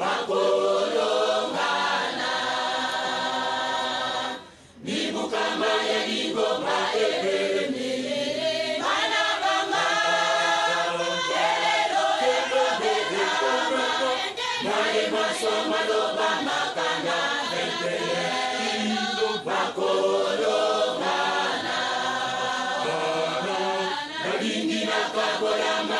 bakolongana mibukama ya liboma epemi bana banga lelo ekobetama nayemaswa maloba makanda epeindo bakolongana nalingi nakabolama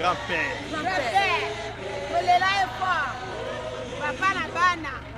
grand-père. Grand-père. Kolela est fort. Papa na bana.